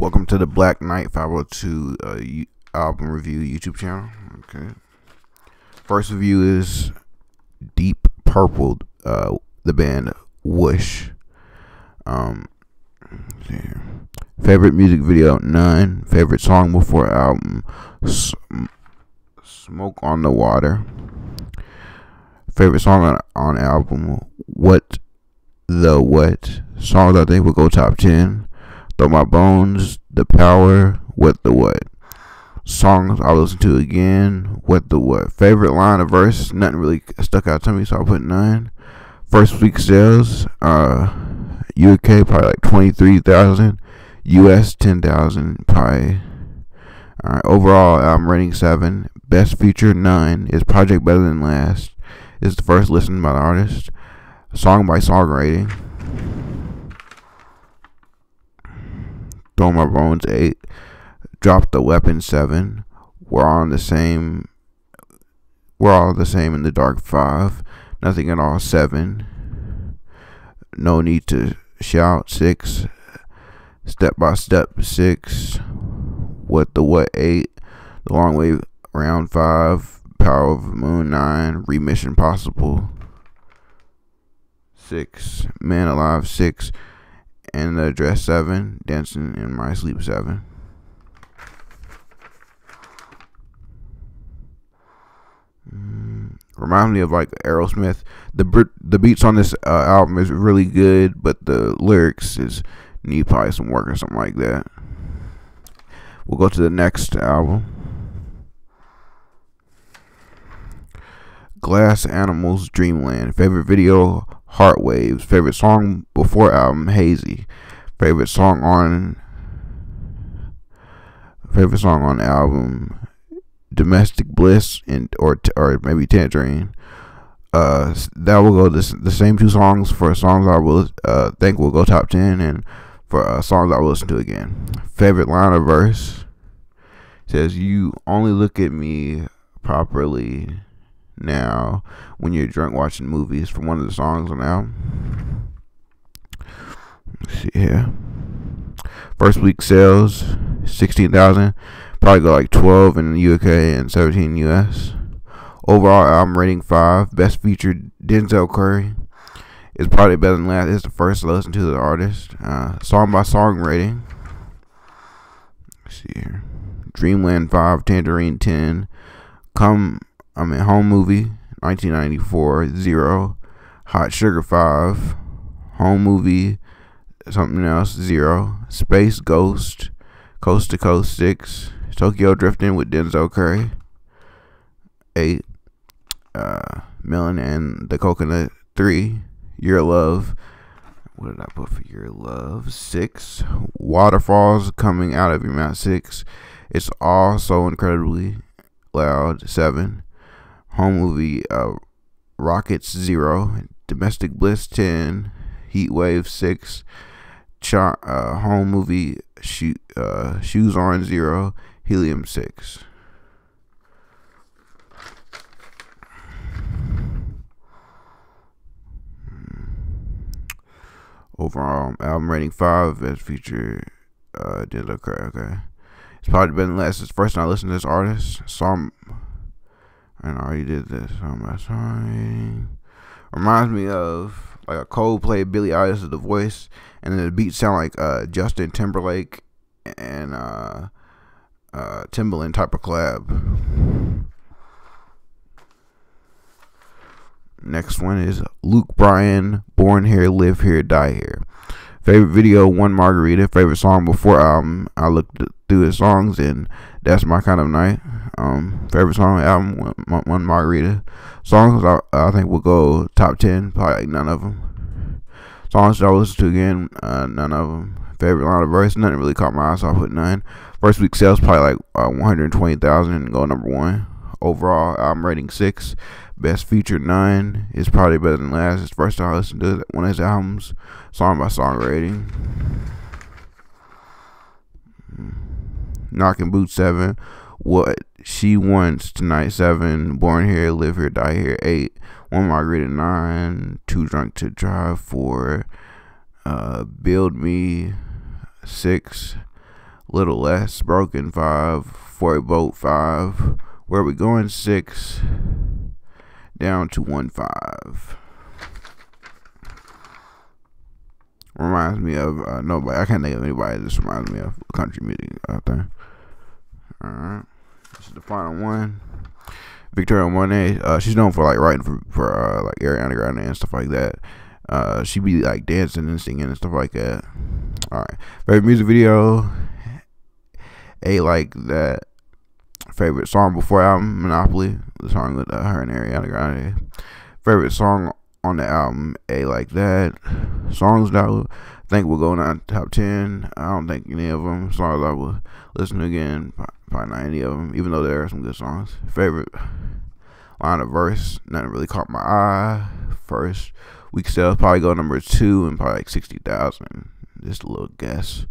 Welcome to the Black Knight 502 uh, album review YouTube channel. Okay. First review is Deep Purple, uh, the band Whoosh. Um, favorite music video, none. Favorite song before album, Smoke on the Water. Favorite song on, on album, What the What. Songs I think will go top 10. Throw My Bones, The Power, What the What. Songs I'll listen to again, What the What. Favorite line of verse, nothing really stuck out to me, so I'll put 9. First week sales, uh, UK probably like 23,000. US 10,000 probably. Alright, overall I'm rating 7. Best feature 9. Is Project Better Than Last? Is the first listen by the artist. Song by song rating. Throw My Bones 8. Drop the Weapon 7. We're all the same. We're all the same in the dark 5. Nothing at all 7. No need to shout 6. Step by step 6. What the what 8. The long way round 5. Power of the Moon 9. Remission possible 6. Man alive 6 and the dress seven, dancing in my sleep seven. Mm, reminds me of like Aerosmith. The the beats on this uh, album is really good, but the lyrics is need probably some work or something like that. We'll go to the next album. Glass Animals Dreamland. Favorite video Heat Waves. Favorite song before album Hazy. Favorite song on favorite song on album Domestic Bliss and or or maybe Tangerine. Uh, that will go the the same two songs for songs I will uh think will go top ten and for uh, songs I will listen to again. Favorite line of verse says you only look at me properly now when you're drunk watching movies from one of the songs on the album. Let's see here. First week sales, 16,000. Probably go like 12 in the UK and 17 US. Overall album rating 5. Best featured Denzel Curry. It's probably better than last. It's the first listen to the artist. Uh, song by song rating. Let's see here. Dreamland 5, Tangerine 10. Come I mean, Home Movie, 1994, Zero. Hot Sugar 5. Home Movie, something else, Zero. Space Ghost, Coast to Coast 6. Tokyo Drifting with Denzel Curry, 8. Uh, Melon and the Coconut, 3. Your Love. What did I put for Your Love? 6. Waterfalls Coming Out of Your Mouth, 6. It's all so incredibly loud, 7 home movie uh, Rockets Zero, Domestic Bliss 10, Heat Wave 6, Char- uh, home movie Sho- uh, Shoes on Zero, Helium 6. Overall album rating 5 as feature uh, look okay. It's probably been less. It's first time I listened to this artist. Saw and I already did this on my song. Reminds me of like a Coldplay, Billie Eilish is the voice, and then the beats sound like uh, Justin Timberlake and uh, uh, Timbaland type of collab. Next one is Luke Bryan, Born Here, Live Here, Die Here. Favorite video, One Margarita. Favorite song before album. I looked through his songs and that's my kind of night. Um, favorite song album, One, one Margarita. Songs I, I think will go top ten. Probably like none of them. Songs that I listen to again, uh, none of them. Favorite line of verse, nothing really caught my eye, so I put nine. First week sales probably like uh, 120,000 and go number one. Overall, album rating six. Best feature nine is probably better than last. It's first time I listened to one of his albums, song by song rating. Knocking Boot seven. What she wants tonight seven. Born here, live here, die here eight. One margarita nine. Too drunk to drive four. Uh, build me six. Little Less, Broken 5, For Boat 5, Where We Going 6, down to 1 5. Reminds me of uh, nobody. I can't think of anybody. This reminds me of country music out there. Alright. This is the final one. Victoria Monet. Uh, she's known for like writing for, for uh, like Ariana Grande and stuff like that. Uh, she be like dancing and singing and stuff like that. All right, favorite music video. A like that. Favorite song before album Monopoly, the song with uh, her and Ariana Grande. Favorite song on the album A like that. Songs that think will go in top ten. I don't think any of them songs I will listen again. Probably not any of them, even though there are some good songs. Favorite line of verse, nothing really caught my eye. First week sales probably go number two and probably like sixty thousand. Just a little guess.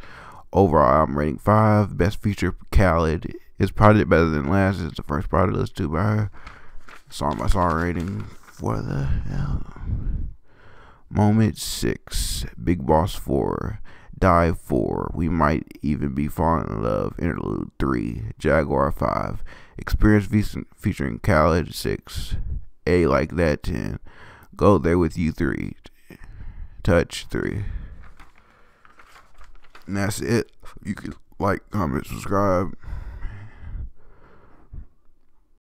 Overall, I'm rating five. Best feature, Khalid. Is project better than last? It's the first project listened to by her. Song by song rating for the album. Moment six. Big Boss four. Die four. We might even be falling in love. Interlude three. Jaguar five. Experience featuring Khalid six. A like that ten. Go there with you three. Touch three. And that's it. You can like, comment, subscribe.